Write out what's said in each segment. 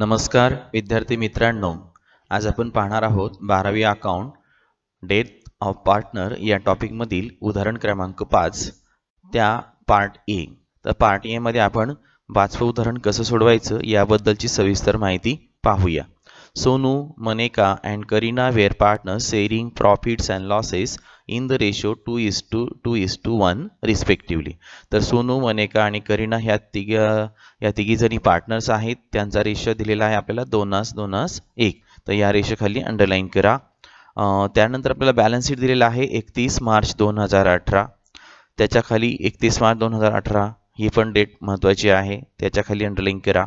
नमस्कार विद्यार्थी मित्रांनो. आज आपण पाहणार आहोत बारावी अकाउंट डेथ ऑफ पार्टनर या टॉपिकमधील उदाहरण क्रमांक पाच. त्या पार्ट ए तर पार्ट एमध्ये आपण पाचवं उदाहरण कसं सोडवायचं याबद्दलची सविस्तर माहिती पाहूया. Sonu Maneka and Kareena were partner sharing profits and losses in the ratio two is to two is to one respectively तर सोनू मनेका आणि करीना ह्या तिघ या तिघी जणी पार्टनर्स आहेत. त्यांचा रेशो दिलेला आहे आपल्याला दोनास दोनास एक. तर या रेशोखाली अंडरलाईन करा. त्यानंतर आपल्याला बॅलन्स शीट दिलेला आहे एकतीस मार्च दोन हजार अठरा. त्याच्याखाली एकतीस मार्च दोन हजार अठरा ही पण डेट महत्त्वाची आहे. त्याच्याखाली अंडरलाईन करा.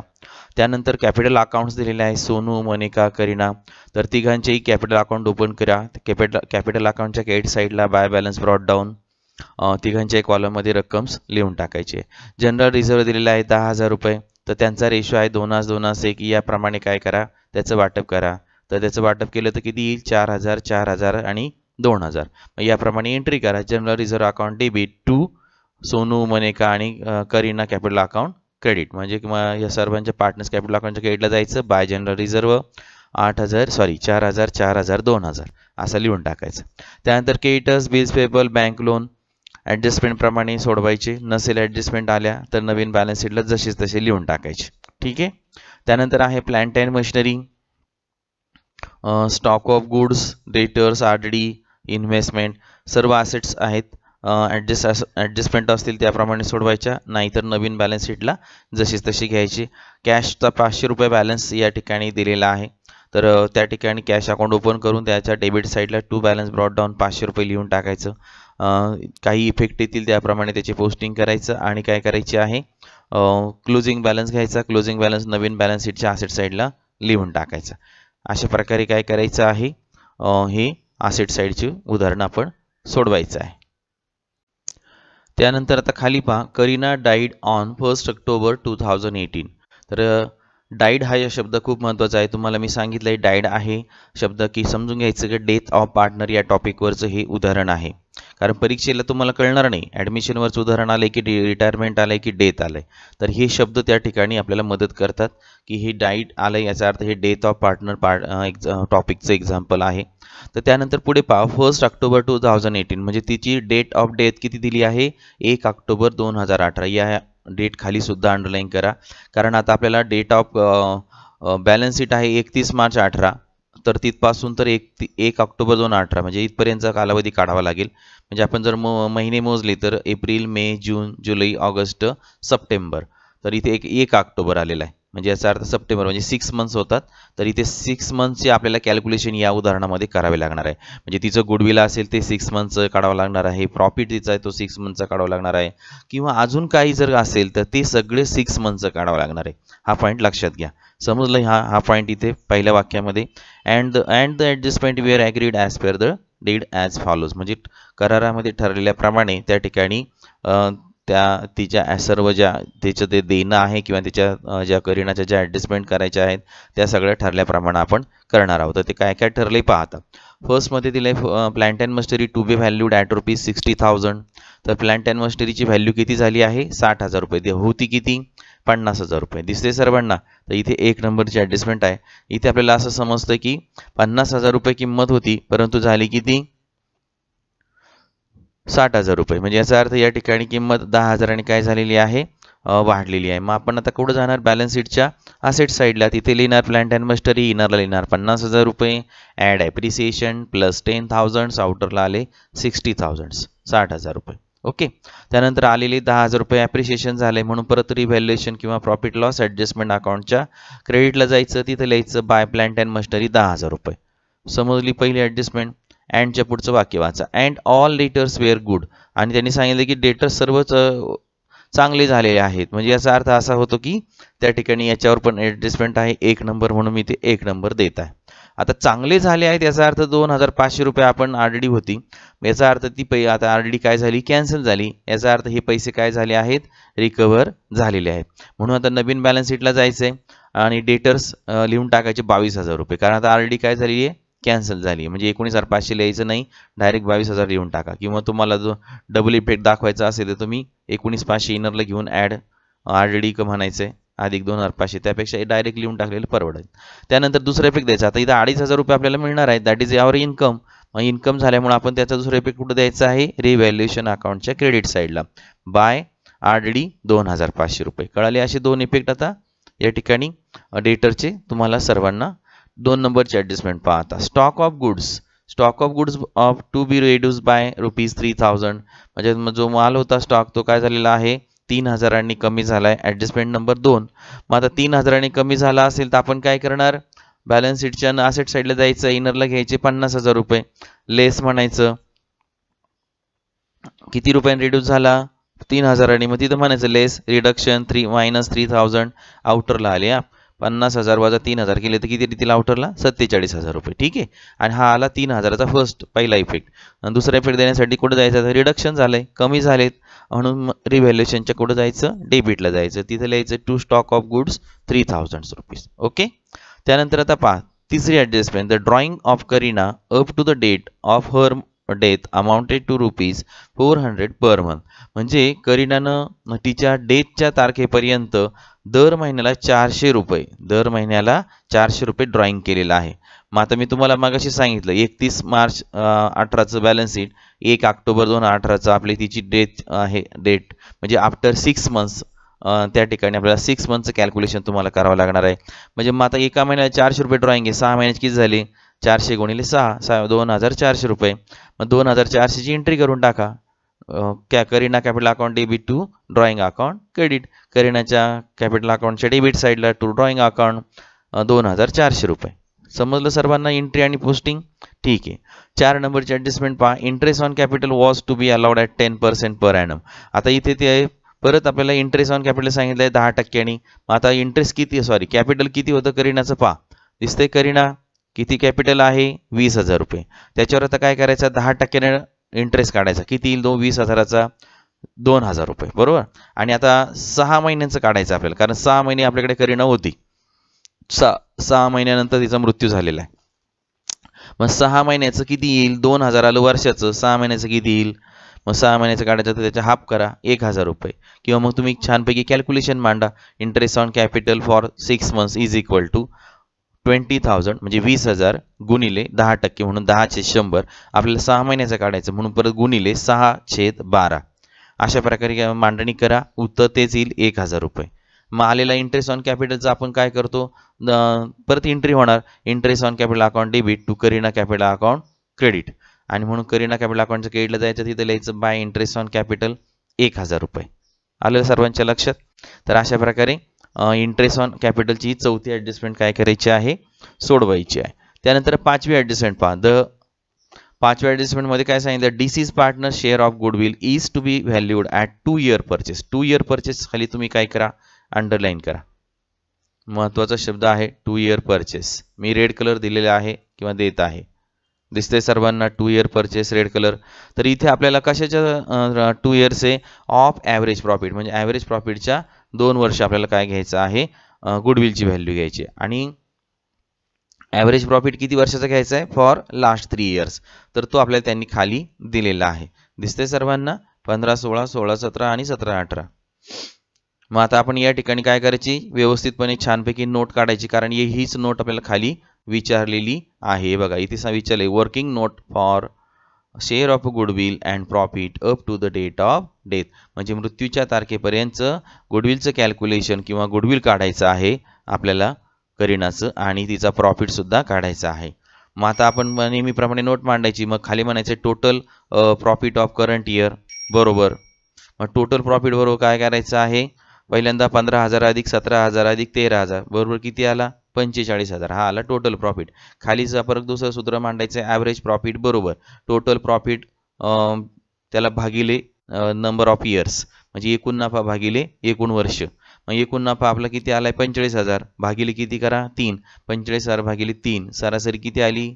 त्यानंतर कॅपिटल अकाउंट्स दिलेले आहे सोनू मनिका करीना. तर तिघांचेही कॅपिटल अकाउंट ओपन करा. कॅपिटल कॅपिटल अकाउंटच्या क्रेडिट साईडला बाय बॅलन्स ब्रॉड डाऊन तिघांच्या कॉलममध्ये रक्कम्स लिहून टाकायचे जनरल रिझर्व्ह दिलेला आहे दहा हजार रुपये. तर त्यांचा रेशो आहे दोनास दोनास एक. याप्रमाणे काय करा? त्याचं वाटप करा. तर त्याचं वाटप केलं तर किती येईल? चार हजार चार हजार आणि दोन हजार. मग याप्रमाणे एंट्री करा. General reserve account debit to Sonu Maneka आणि करीना कॅपिटल अकाउंट क्रेडिट म्हणजे किंवा या सर्वांच्या पार्टनर्स कॅपिटल अकाउंटच्या क्रेडिटला जायचं बाय जनरल रिझर्व्ह आठ हजार सॉरी चार हजार चार हजार दोन हजार असं लिहून टाकायचं. त्यानंतर केटस बिल्स पेबल बँक लोन ॲडजस्टमेंटप्रमाणे सोडवायचे. नसेल ॲडजस्टमेंट आल्या तर नवीन बॅलन्स शीटला जशीच तसे लिहून टाकायचे. ठीक आहे? त्यानंतर आहे plant and machinery stock of goods debtors R D investment सर्व असेट्स आहेत. ॲडजस्ट ॲडजस्टमेंट असतील त्याप्रमाणे सोडवायच्या नाहीतर नवीन बॅलन्स शीटला जशीच तशी घ्यायची. कॅशचा पाचशे रुपये बॅलन्स या ठिकाणी दिलेला आहे. तर त्या ठिकाणी कॅश अकाउंट ओपन करून त्याच्या डेबिट साईडला टू बॅलन्स ब्रॉड डाऊन पाचशे रुपये लिहून टाकायचं. काही इफेक्ट येतील त्याप्रमाणे त्याची पोस्टिंग करायचं आणि काय करायची आहे? क्लोजिंग बॅलन्स घ्यायचा क्लोजिंग बॅलन्स नवीन बॅलन्स शीटच्या आसेट साईडला लिहून टाकायचं. अशा प्रकारे काय करायचं आहे? हे आसेट साईडचे उदाहरण आपण सोडवायचं आहे. त्यानंतर आता खाली पहा Kareena died on first October two thousand eighteen तर डाईड हा या शब्द खूप महत्त्वाचा आहे. तुम्हाला मी सांगितलं आहे डाईड आहे शब्द की समजून घ्यायचं की डेथ ऑफ पार्टनर या टॉपिकवरचं हे उदाहरण आहे. कारण परीक्षेला तुम्हाला कळणार नाही ॲडमिशनवरचं उदाहरण आलं की रिटायरमेंट आलं की डेथ आलं तर हे शब्द त्या ठिकाणी आपल्याला मदत करतात की हे डाईट आलं याचा अर्थ हे डेथ ऑफ पार्टनर पार्ट टॉपिकचं एक्झाम्पल आहे. तर त्यानंतर पुढे पहा first October two thousand eighteen म्हणजे तिची डेट ऑफ डेथ किती दिली आहे? एक ऑक्टोबर दोन हजार अठरा. या डेट खाली सुद्धा अंडरलाईन करा. कारण आता आपल्याला डेट ऑफ बॅलन्स शीट आहे एकतीस मार्च अठरा. तर तिथपासून तर एक एक ऑक्टोबर दोन अठरा म्हणजे इथपर्यंतचा कालावधी काढावा लागेल. म्हणजे आपण जर म महिने मोजले तर एप्रिल मे जून जुलै ऑगस्ट सप्टेंबर. तर इथे एक एक ऑक्टोबर आलेला आहे. म्हणजे याचा अर्थ सप्टेंबर म्हणजे सिक्स मंथ्स होतात. तर इथे सिक्स मंथचे आपल्याला कॅल्क्युलेशन या उदाहरणामध्ये करावे लागणार आहे. म्हणजे तिचं गुडविल असेल ते सिक्स मंथचं काढावं लागणार आहे. प्रॉफिट तिचा आहे तो सिक्स मंथचा काढावा लागणार आहे. किंवा अजून काही जर असेल तर ते सगळे सिक्स मंथचं काढावं लागणार आहे. हा पॉईंट लक्षात घ्या. समजलं हा हा पॉईंट इथे पहिल्या वाक्यामध्ये. And the and the adjustment we are agreed as per the deed as follows म्हणजे करारामध्ये ठरलेल्याप्रमाणे त्या ठिकाणी त्या तिच्या सर्व ज्या तिचं ते देणं आहे किंवा तिच्या ज्या करिणाच्या ज्या ॲडजस्टमेंट करायच्या आहेत त्या सगळ्या ठरल्याप्रमाणे आपण करणार आहोत. तर ते काय काय ठरले पाहता. फर्स्टमध्ये दिलं आहे plant and machinery to be valued at rupees sixty thousand तर प्लॅन्ट अँड मस्टरीची व्हॅल्यू किती झाली आहे? साठ हजार रुपये. ती होती किती? पन्नास हजार रुपये. दिसते सर्वांना? तर इथे एक नंबरची ॲडजस्टमेंट आहे. इथे आपल्याला असं समजतं की पन्नास हजार रुपये किंमत होती परंतु झाली किती? साठ हजार रुपये. म्हणजे याचा अर्थ या ठिकाणी किंमत दहा हजाराने काय झालेली आहे? वाढलेली आहे. मग आपण आता कुठं जाणार? बॅलन्स शीटच्या असेट साईडला तिथे लिहिणार प्लॅन्ट अँड मस्टरी इनरला लिहिणार. पन्नास हजार रुपये add appreciation plus ten thousands आउटरला आले सिक्स्टी थाउजंड्स साठ हजार रुपये. ओके त्यानंतर आलेले दहा हजार रुपये ॲप्रिशिएशन झाले. म्हणून परत रिव्हॅल्युएशन किंवा प्रॉफिट लॉस ॲडजस्टमेंट अकाउंटच्या क्रेडिटला जायचं. तिथं लिहायचं बाय प्लॅन्ट अँड मस्टरी दहा हजार रुपये. समजली पहिली ॲडजस्टमेंट अँडच्या पुढचं वाक्य वाचा. And all debtors were good आणि त्यांनी सांगितलं की डेटर्स सर्वच चांगले झालेले आहेत. म्हणजे याचा अर्थ असा होतो की त्या ठिकाणी याच्यावर पण ॲडजस्टमेंट आहे. एक नंबर म्हणून मी ते एक नंबर देत आहे. आता चांगले झाले आहेत याचा अर्थ दोन हजार पाचशे रुपये आपण आर डी होती. याचा अर्थ ती पै आता आर डी काय झाली? कॅन्सल झाली. याचा अर्थ हे पैसे काय झाले आहेत? रिकवर झालेले आहेत. म्हणून आता नवीन बॅलन्स शीटला जायचं आहे आणि डेटर्स लिहून टाकायचे बावीस हजार रुपये. कारण आता आर डी काय झाली आहे कॅन्सल झाली. म्हणजे एकोणीस हजार पाचशे लिहायचं नाही डायरेक्ट बावीस हजार लिहून टाका. किंवा तुम्हाला जो डबल इफेक्ट दाखवायचा असेल तर तुम्ही एकोणीस पाचशे इनरला घेऊन ॲड आर डी क म्हणायचं आहे अधिक दोन हजार पाचशे त्यापेक्षा डायरेक्ट लिहून टाकलेलं परवडेल. त्यानंतर दुसरा इफेक्ट द्यायचा. आता इथं अडीच हजार रुपये आपल्याला मिळणार आहे दॅट इज यावर इन्कम इन्कम झाल्यामुळे आपण त्याचा दुसरा इफेक्ट कुठं द्यायचा आहे? रिव्हॅल्युएशन अकाउंटच्या क्रेडिट साईडला बाय आर डी दोन हजार पाचशे रुपये. कळाले असे दोन इफेक्ट आता? या ठिकाणी डेटरचे तुम्हाला सर्वांना दोन नंबरची ॲडजस्टमेंट पाहता. Stock of goods stock of goods of to be reduce by rupees three thousand म्हणजे जो माल होता स्टॉक तो काय झालेला आहे? तीन हजारांनी कमी झाला आहे ॲडजस्टमेंट नंबर दोन. मग आता तीन हजारांनी कमी झाला असेल तर आपण काय करणार? बॅलन्स शीटच्या असेट साईडला जायचं इनरला घ्यायचे पन्नास हजार रुपये. लेस म्हणायचं. किती रुपयांनी रिड्यूस झाला? तीन हजारांनी. मग तिथं म्हणायचं less reduction three minus three thousand आउटरला आले हा. पन्नास हजार वजा तीन हजार केले तर किती तिला आउटरला सत्तेचाळीस हजार रुपये. ठीक आहे? आणि हा आला तीन हजाराचा फर्स्ट पहिला इफेक्ट आणि दुसरा इफेक्ट देण्यासाठी कुठं जायचं? तर रिडक्शन आहे कमी झालेत. म्हणून रिव्हॅल्युएशनच्या कुठं जायचं? डेबिटला जायचं. तिथं लिहायचं to stock of goods three thousand rupees okay त्यानंतर आता पहा तिसरी adjustment the drawing of Kareena up to the date of her death amounted to rupees four hundred per month. म्हणजे करीनानं तिच्या डेथच्या तारखेपर्यंत दर महिन्याला चारशे रुपये दर महिन्याला चारशे रुपये ड्रॉइंग केलेलं आहे. मग आता मी तुम्हाला मागाशी सांगितलं एकतीस मार्च अठराचं बॅलन्स शीट एक ऑक्टोबर दोन अठराचं आपली तिची डेथ आहे डेट. म्हणजे आफ्टर सिक्स मंथ्स त्या ठिकाणी आपल्याला सिक्स मंथचं कॅल्क्युलेशन तुम्हाला करावं लागणार आहे. म्हणजे मग आता एका महिन्याला चारशे रुपये ड्रॉइंग आहे सहा महिन्याची किती झाली? चारशे गुणिले सहा सहा दोन हजार चारशे रुपये. मग दोन हजार चारशेची एंट्री करून टाका. कॅ Kareena capital account debit to drawing account credit करीनाच्या capital अकाउंटच्या डेबिट साईडला टू ड्रॉइंग अकाउंट दोन हजार चारशे रुपये. समजलं सर्वांना एंट्री आणि पोस्टिंग ठीक आहे. चार नंबरची ॲडजस्टमेंट पहा. Interest on capital was to be allowed at ten percent per annum आता इथे ते परत आपल्याला इंटरेस्ट ऑन कॅपिटल सांगितलं आहे दहा टक्क्यांनी. आता इंटरेस्ट किती सॉरी कॅपिटल किती होतं करीनाचं? पहा. दिसतंय करीना. किती कॅपिटल आहे? वीस हजार रुपये. त्याच्यावर आता काय करायचं? दहा टक्क्याने इंटरेस्ट काढायचा. किती येईल दो वीस हजाराचा दोन हजार रुपये. बरोबर? आणि आता सहा महिन्यांचं काढायचं आपल्याला. कारण सहा महिने आपल्याकडे करीना होती. सहा सहा महिन्यानंतर तिचा मृत्यू झालेला आहे. मग सहा महिन्याचं किती येईल? दोन हजार आलं वर्षाचं. सहा महिन्याचं किती येईल? मग सहा महिन्याचं काढायचं तर त्याचा हाफ करा. एक हजार रुपये. किंवा मग तुम्ही छानपैकी कॅल्क्युलेशन मांडा. Interest on capital for six months is equal to twenty thousand म्हणजे वीस हजार गुणिले दहा टक्के म्हणून दहा छेद शंभर. आपल्याला सहा महिन्याचं काढायचं म्हणून परत गुणिले सहा छेद बारा. अशा प्रकारे मांडणी करा. उत्तर तेच येईल एक हजार रुपये. मग आलेला इंटरेस्ट ऑन कॅपिटलचा आपण काय करतो? परत एंट्री होणार. Interest on capital account debit to Kareena capital account credit आणि म्हणून करीना कॅपिटल अकाउंटचं क्रेडिटला जायचं तिथे लिहायचं बाय इंटरेस्ट ऑन कॅपिटल एक हजार रुपये. आलं सर्वांच्या लक्षात? तर अशा प्रकारे इंटरेस्ट ऑन कॅपिटलची चौथी ॲडजस्टमेंट काय करायची आहे? सोडवायची आहे. त्यानंतर पाचवी ॲडजस्टमेंट पहा. द पाचव्या ॲडजस्टमेंटमध्ये काय सांगितलं? Deceased partner share of goodwill is to be valued at two year purchase two year purchase खाली तुम्ही काय करा? अंडरलाईन करा. महत्त्वाचा शब्द आहे टू इयर परचेस मी रेड कलर दिलेला आहे किंवा देत आहे. दिसते सर्वांना two year purchase red colour तर इथे आपल्याला कशाच्या टू इयर्स आहे? ऑफ ॲव्हरेज प्रॉफिट म्हणजे ॲव्हरेज प्रॉफिटच्या दोन वर्ष आपल्याला काय घ्यायचं आहे? गुडविलची व्हॅल्यू घ्यायची आणि ॲव्हरेज प्रॉफिट किती वर्षाचा घ्यायचा आहे? फॉर लास्ट थ्री इयर्स तर तो आपल्याला त्यांनी खाली दिलेला आहे. दिसते सर्वांना? पंधरा सोळा सोळा सतरा आणि सतरा अठरा. मग आता आपण या ठिकाणी काय करायची? व्यवस्थितपणे छानपैकी नोट काढायची कारण हीच नोट आपल्याला खाली विचारलेली आहे. बघा इथे विचारले working note for share of goodwill and profit up to the date of death म्हणजे मृत्यूच्या तारखेपर्यंत गुडविलचं कॅल्क्युलेशन किंवा गुडविल काढायचं आहे आपल्याला करीनाचं आणि तिचा प्रॉफिटसुद्धा काढायचा आहे. मग आता आपण नेहमीप्रमाणे नोट मांडायची. मग खाली म्हणायचं total profit of current year बरोबर. मग टोटल प्रॉफिट बरोबर काय करायचं आहे? पहिल्यांदा पंधरा हजार अधिक सतरा हजार अधिक तेरा हजार. बरोबर किती आला? पंचेचाळीस हजार. हा आला टोटल प्रॉफिट खालीचा परत दुसरं सूत्र मांडायचं आहे ॲव्हरेज प्रॉफिट बरोबर. टोटल प्रॉफिट त्याला भागिले नंबर ऑफ इयर्स म्हणजे एकूण नफा भागिले एकूण वर्ष. मग एकूण नफा आपला किती आलाय? पंचेचाळीस हजार. भागिले किती करा? तीन. पंचेचाळीस हजार भागिले तीन. सरासरी किती आली?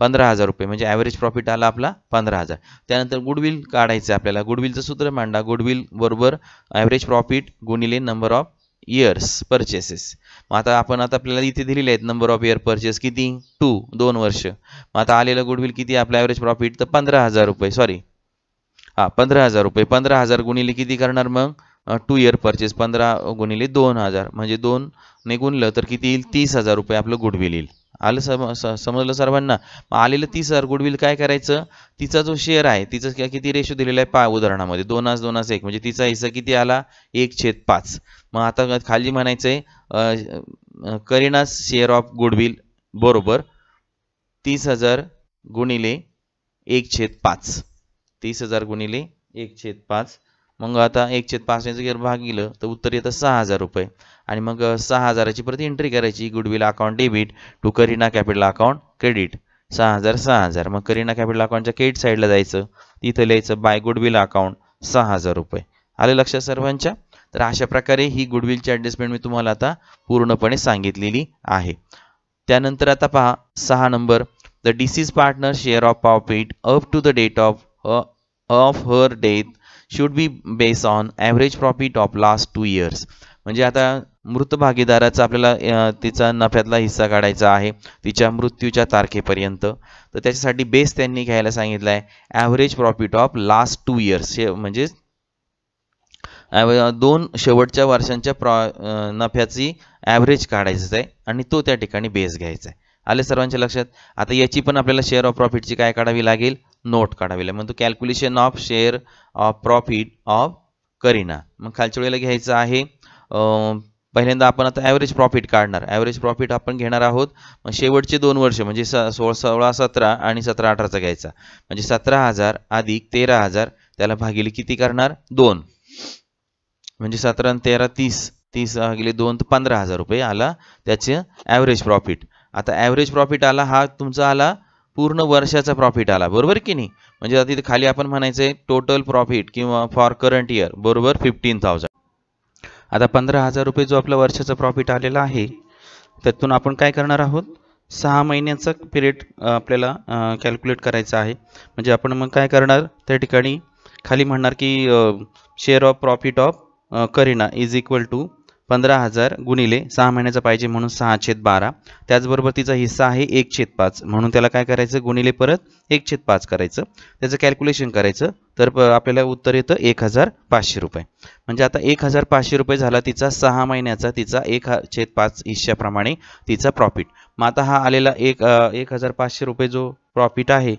पंधरा हजार रुपये. म्हणजे ॲव्हरेज प्रॉफिट आला आपला पंधरा हजार. त्यानंतर गुडविल काढायचं आपल्याला. गुडविलचं सूत्र मांडा. गुडविल बरोबर ॲव्हरेज प्रॉफिट गुणिले नंबर ऑफ इयर्स परचेसेस आता आपण आता आपल्याला इथे दिलेले आहेत नंबर ऑफ इयर परचेस किती? टू दोन वर्ष. मग आता आलेलं गुडविल किती? आपलं ॲव्हरेज प्रॉफिट तर पंधरा हजार रुपये सॉरी हां पंधरा हजार रुपये. पंधरा हजार गुणिले किती करणार मग? टू इयर परचेस पंधरा गुणिले दोन हजार. म्हणजे दोन ने गुणलं तर किती येईल? तीस हजार रुपये आपलं गुडविल येईल. आलं सम समजलं सर्वांना? मग आलेलं तीस हजार गुडविल काय करायचं? तिचा जो शेअर आहे तिचं किती रेशो दिलेला आहे? पा उदाहरणामध्ये. दोन दोनास दोन एक. म्हणजे तिचा हिस्सा किती आला? एक छेद पाच. मग आता खाली म्हणायचं आहे करीना शेअर ऑफ गुडविल बरोबर तीस हजार गुणिले एक छेद पाच. तीस हजार गुणिले एक छेद पाच. मग आता एक छेद पाच जर भाग गेलं तर उत्तर येतं सहा हजार रुपये. आणि मग सहा हजाराची प्रति एंट्री करायची goodwill account debit to Kareena capital account credit सहा हजार सहा हजार. मग करीना कॅपिटल अकाउंटच्या क्रेडिट साईडला जायचं. तिथं लिहायचं बाय गुडविल अकाउंट सहा हजार रुपये. आले लक्षात सर्वांच्या? तर अशा प्रकारे ही गुडविलची ॲडजस्टमेंट मी तुम्हाला आता पूर्णपणे सांगितलेली आहे. त्यानंतर आता पहा सहा number. The deceased partner share of profit up to the date of of her death should be base on average profit of last two years म्हणजे आता मृत भागीदाराचा आपल्याला तिचा नफ्यातला हिस्सा काढायचा आहे तिच्या मृत्यूच्या तारखेपर्यंत. तर त्याच्यासाठी बेस त्यांनी घ्यायला सांगितलं आहे average profit of last two years म्हणजे दोन शेवटच्या वर्षांच्या प्रॉ नफ्याची ॲव्हरेज काढायचं आहे आणि तो त्या ठिकाणी बेस घ्यायचा आहे. आले सर्वांच्या लक्षात? आता याची पण आपल्याला शेअर ऑफ प्रॉफिटची काय काढावी लागेल? नोट काढावी लागेल. म्हणतो calculation of share of profit of Kareena. मग खालच्या वेळेला घ्यायचं आहे पहिल्यांदा आपण आता ॲव्हरेज प्रॉफिट काढणार. ॲव्हरेज प्रॉफिट आपण घेणार आहोत मग शेवटचे दोन वर्ष म्हणजे स सोळा सोळा सतरा आणि सतरा अठराचा घ्यायचा. म्हणजे सतरा हजार अधिक तेरा हजार त्याला भागिले किती करणार? दोन. म्हणजे सतरा तेरा तीस तीस गेले दोन तर पंधरा हजार रुपये आला त्याचे ॲव्हरेज प्रॉफिट आता ॲव्हरेज प्रॉफिट आला हा तुमचा आला पूर्ण वर्षाचा प्रॉफिट आला. बरोबर की नाही? म्हणजे आता तिथे खाली आपण म्हणायचं टोटल प्रॉफिट किंवा फॉर करंट इयर बरोबर फिफ्टीन थाउजंड आता पंधरा हजार रुपये जो आपला वर्षाचा प्रॉफिट आलेला आहे त्यातून आपण काय करणार आहोत? सहा महिन्याचा पिरियड आपल्याला कॅल्क्युलेट करायचा आहे. म्हणजे आपण मग काय करणार? त्या ठिकाणी खाली म्हणणार की share of profit of Kareena is equal to पंधरा हजार गुणिले सहा महिन्याचा पाहिजे म्हणून सहा छेद बारा. त्याचबरोबर तिचा हिस्सा आहे एक छेद पाच. म्हणून त्याला काय करायचं? गुणिले परत एक छेद पाच करायचं. त्याचं कॅल्क्युलेशन करायचं. तर आपल्याला उत्तर येतं एक हजार पाचशे रुपये. म्हणजे आता एक हजार पाचशे रुपये झाला तिचा सहा महिन्याचा तिचा एक छेद पाच हिश्श्याप्रमाणे तिचा प्रॉफिट मग आता हा आलेला एक एक हजार पाचशे रुपये जो प्रॉफिट आहे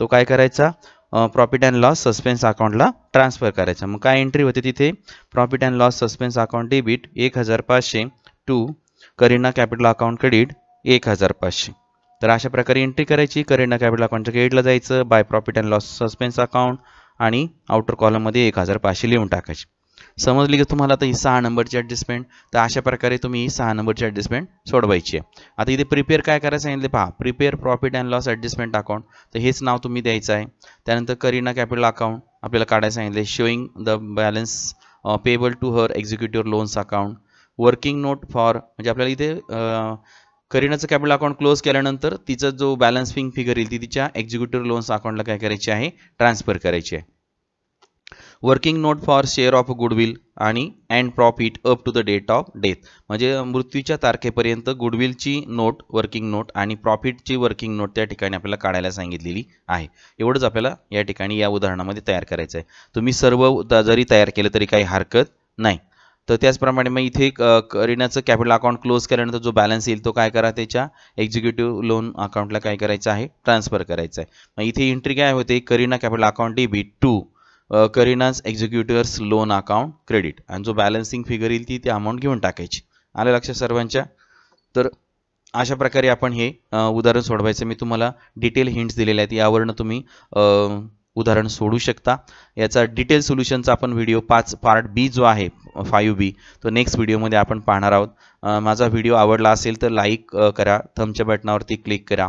तो काय करायचा? प्रॉफिट अँड लॉस सस्पेन्स अकाउंटला ट्रान्सफर करायचा. मग काय एंट्री होते तिथे? Profit and loss suspense account debit एक हजार पाचशे to Kareena capital account credit एक हजार पाचशे तर अशा प्रकारे एंट्री करायची. करीना कॅपिटल अकाउंटच्या क्रेडिटला जायचं. By profit and loss suspense account आणि आउटर कॉलममध्ये एक हजार पाचशे लिहून टाकायचे. समजली की तुम्हाला आता ही सहा नंबरची ॲडजस्टमेंट तर अशा प्रकारे तुम्ही ही सहा नंबरची ॲडजस्टमेंट सोडवायची आहे. आता इथे प्रिपेअर काय करायचं सांगितले पहा. Prepare profit and loss adjustment account तर हेच नाव तुम्ही द्यायचं आहे. त्यानंतर करीना कॅपिटल अकाउंट आपल्याला काढायला सांगितले. Showing the balance payable to her executive loans account working note for म्हणजे आपल्याला इथे uh, करीनाचं कॅपिटल अकाउंट क्लोज केल्यानंतर तिचं जो बॅलन्स फिंग फिगर येईल ती तिच्या एक्झिक्युटिव्ह लोन्स अकाउंटला काय करायची आहे? ट्रान्सफर करायची आहे. Working note for share of goodwill आणि and profit up to the date of death म्हणजे मृत्यूच्या तारखेपर्यंत गुडविलची नोट वर्किंग नोट आणि प्रॉफिटची वर्किंग नोट त्या ठिकाणी आपल्याला काढायला सांगितलेली आहे. एवढंच आपल्याला या ठिकाणी या उदाहरणामध्ये तयार करायचं आहे. तुम्ही सर्व जरी तयार केलं तरी काही हरकत नाही. तर त्याचप्रमाणे मग इथे करीनाचं कॅपिटल अकाउंट क्लोज केल्यानंतर जो बॅलन्स येईल तो काय करा त्याच्या एक्झिक्युटिव्ह लोन अकाउंटला काय करायचं आहे? ट्रान्सफर करायचं आहे. मग इथे एंट्री काय होते? Kareena capital account debit to Kareena's executors loan account credit आणि जो बॅलन्सिंग फिगर येईल ती ती अमाऊंट घेऊन टाकायची. आलं लक्षात सर्वांच्या? तर अशा प्रकारे आपण हे उदाहरण सोडवायचं. मी तुम्हाला डिटेल हिंट्स दिलेले आहेत. यावरनं तुम्ही उदाहरण सोडू शकता. याचा डिटेल सोल्युशनचा आपण व्हिडिओ पाच पार्ट बी जो आहे फाईव्ह बी तो नेक्स्ट व्हिडिओमध्ये आपण पाहणार आहोत. माझा व्हिडिओ आवडला असेल तर लाईक करा. थमच्या बटनावरती क्लिक करा.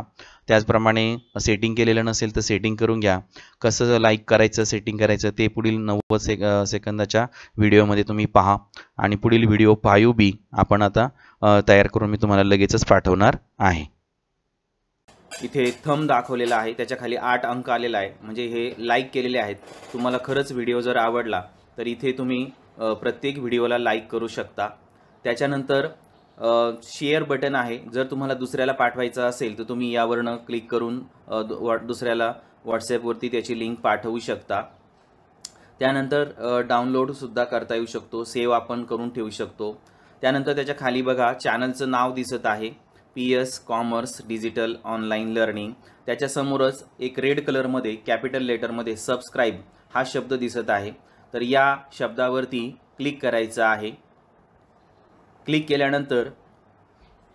त्याचप्रमाणे सेटिंग केलेलं नसेल तर सेटिंग करून घ्या. कसं लाईक करायचं सेटिंग करायचं ते पुढील नव्वद सेक सेकंदाच्या व्हिडिओमध्ये तुम्ही पहा. आणि पुढील व्हिडिओ फायू बी आपण आता तयार करून मी तुम्हाला लगेचच पाठवणार आहे. इथे थम दाखवलेला आहे. त्याच्याखाली आठ अंक आलेला आहे. म्हणजे हे लाईक केलेले आहेत. तुम्हाला खरंच व्हिडिओ जर आवडला तर इथे तुम्ही प्रत्येक व्हिडिओला लाईक करू शकता. त्याच्यानंतर शेअर बटन आहे. जर तुम्हाला दुसऱ्याला पाठवायचं असेल तर तुम्ही यावरनं क्लिक करून दुसऱ्याला व्हॉट्सॲपवरती त्याची लिंक पाठवू शकता. त्यानंतर डाउनलोडसुद्धा करता येऊ शकतो. सेव्ह आपण करून ठेवू शकतो. त्यानंतर त्याच्याखाली बघा चॅनलचं नाव दिसत आहे. P S commerce digital online learning त्याच्यासमोरच एक रेड कलरमध्ये कॅपिटल लेटरमध्ये सबस्क्राईब हा शब्द दिसत आहे. तर या शब्दावरती क्लिक करायचं आहे. क्लिक केल्यानंतर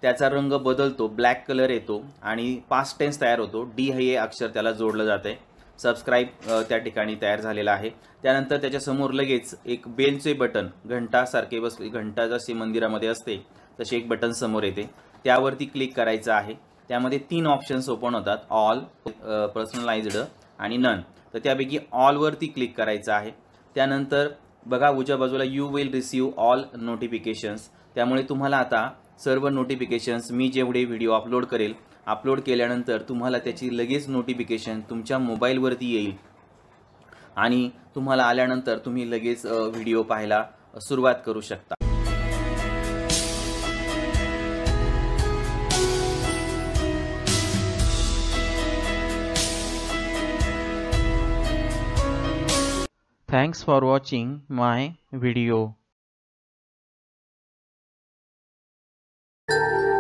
त्याचा रंग बदलतो ब्लॅक कलर येतो आणि पास्ट टेन्स तयार होतो. डी हे अक्षर त्याला जोडलं जातं आहे सबस्क्राईब त्या ठिकाणी तयार झालेला आहे. त्यानंतर त्याच्यासमोर लगेच एक बेलचे बटन घंटासारखे बस घंटा जशी मंदिरामध्ये असते तसे एक बटन समोर येते. त्यावरती क्लिक करायचं आहे. त्यामध्ये तीन ऑप्शन्स ओपन होतात. ऑल पर्सनलाइज्ड आणि नन तर त्यापैकी ऑलवरती क्लिक करायचं आहे. त्यानंतर बघा उजव्या बाजूला you will receive all notifications त्यामुळे तुम्हाला आता सर्व नोटिफिकेशन्स मी जेवढे व्हिडिओ अपलोड करेल अपलोड केल्यानंतर तुम्हाला त्याची लगेच नोटिफिकेशन तुमच्या मोबाईलवरती येईल. आणि तुम्हाला आल्यानंतर तुम्ही लगेच व्हिडिओ पाहायला सुरुवात करू शकता. Thanks for watching my video you